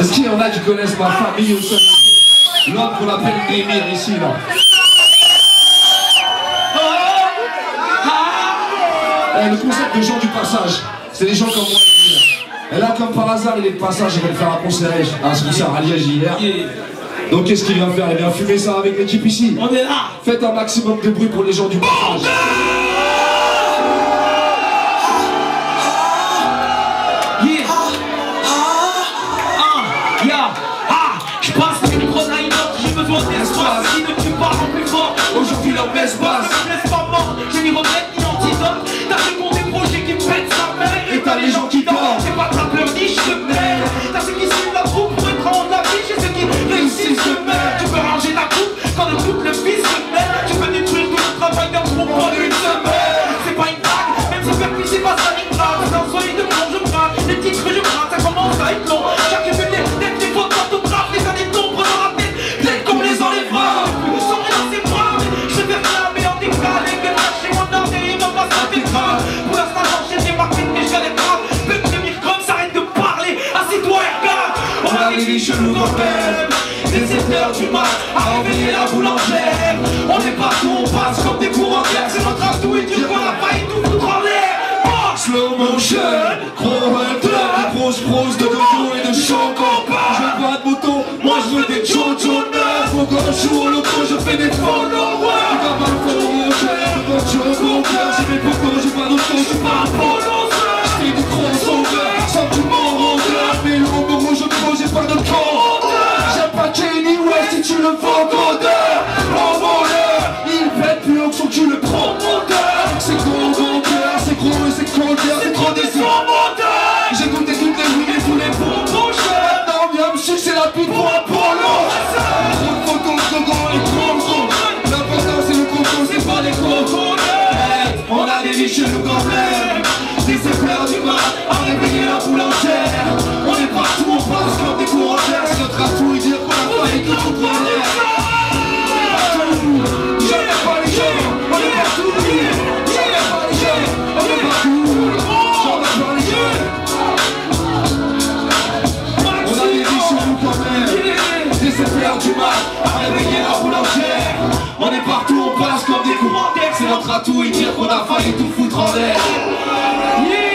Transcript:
Est-ce qu'il y en a qui connaissent ma famille au sein L'homme qu'on appelle Némir ici là. Eh, le concept de gens du passage, c'est des gens comme moi. Et là, comme par hasard, il est de passage, il va faire un concert à ce concert à Liège hier. Donc qu'est-ce qu'il vient faire? Il vient fumer ça avec l'équipe ici. On est là Faites un maximum de bruit pour les gens du passage. Pas ça une grave C'est plomb, je brave, les titres je brave Ça commence à être long, chaque minute Tête des fautes d'orthographe, les années d'ombre dans la tête. Peut-être qu'on les enlèvera, sans rien ses bras Je vais des cas, les gars lâchez mon âme et me passe tête grave Pour l'instant j'enchaîne des marques mais je galère grave Peu de microbes, s'arrête de parler, assis-toi et regarde. On a des vies chelous quand même Dès 7h du mat, à réveiller la boulangère. On est partout, Motion, gros hunter, des grosses proses de dodo et de. Je veux pas de moto, moi je veux des jojo neufs. Faut qu'on joue des vies chelous quand même. 7h du mat, à réveiller la boulangère. On est partout, on passe comme des courants d'air. C'est notre atout gens, on est on a des 7h du mat, à réveiller la boulangère. On est partout, on passe comme des entre à tout et dire qu'on a failli tout foutre en l'air.